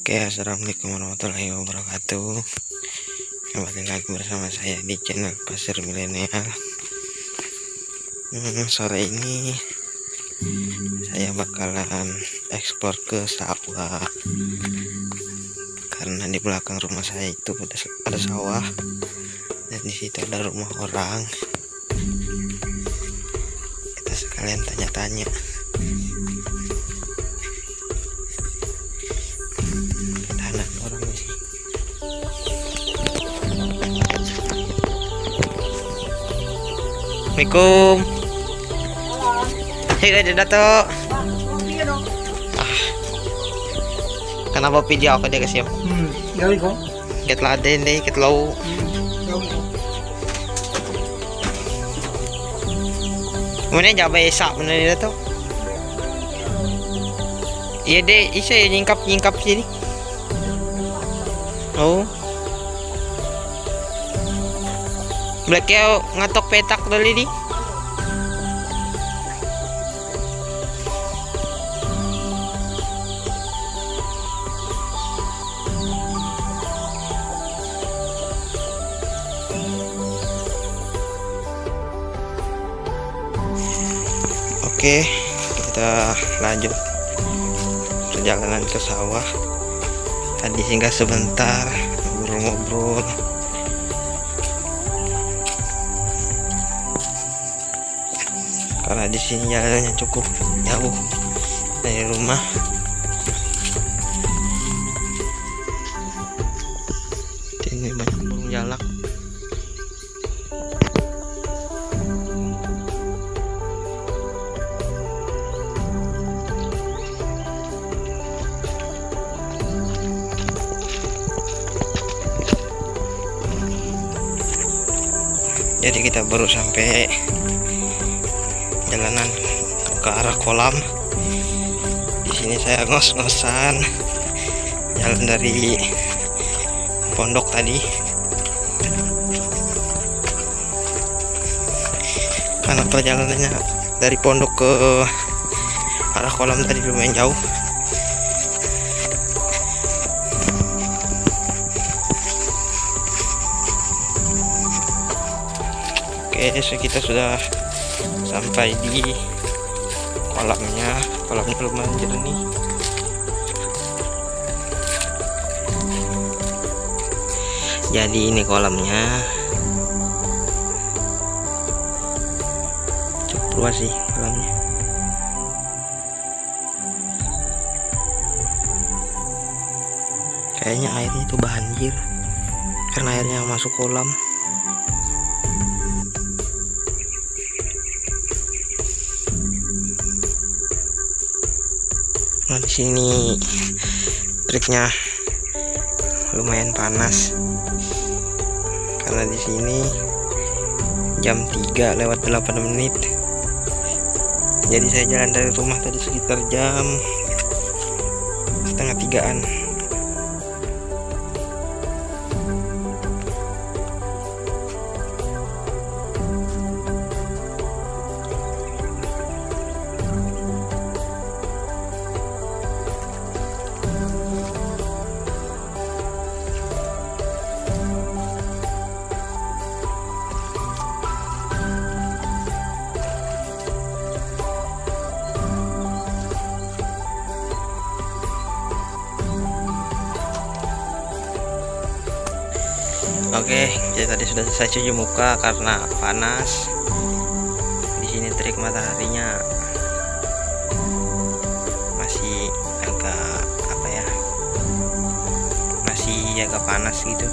Oke, assalamualaikum warahmatullahi wabarakatuh. Kembali lagi bersama saya di channel Pasir Milenial. Hmm, sore ini saya bakalan eksplor ke sawah karena di belakang rumah saya itu ada sawah dan di situ ada rumah orang. Kita sekalian tanya-tanya. Assalamualaikum. Hei, ada dato. Kenapa video ako dia kasi Hmm, gawin ko. Ket laden deh, ket low. Gawin ko. Mana jaba esak mana dia dato? Iya deh, isa nyingkap nyingkap sini. Oh. Black ya ngatok petak dali di. Oke, kita lanjut perjalanan ke sawah. Tadi singgah sebentar ngobrol-ngobrol. Karena di sini jalannya cukup jauh dari rumah. Ini banyak burung jalak. jadi kita baru sampai jalanan ke arah kolam. Di sini saya ngos-ngosan jalan dari pondok tadi. Karena perjalanannya dari pondok ke arah kolam tadi lumayan jauh. Oke, kita sudah sampai di kolamnya. Kolamnya lumayan jernih. Jadi ini kolamnya. Cukup luas sih kolamnya. Kayaknya airnya itu banjir karena airnya masuk kolam. Nah, di sini triknya lumayan panas. Karena di sini jam 3 lewat 8 menit. Jadi saya jalan dari rumah tadi sekitar jam setengah tigaan. Oke, jadi tadi sudah saya cuci muka karena panas. Di sini terik mataharinya masih agak apa ya? Masih agak panas gitu.